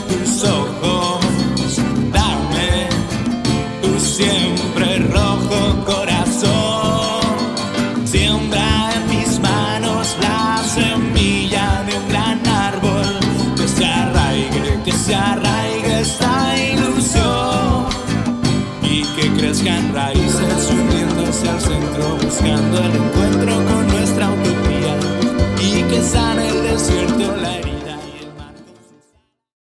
tus ojos, dame tu siempre rojo corazón. Siembra en mis manos la semilla de un gran árbol, que se arraigue, que se arraigue esta ilusión y que crezcan raíces uniéndose al centro, buscando el encuentro con nuestra utopía y que sane el desierto.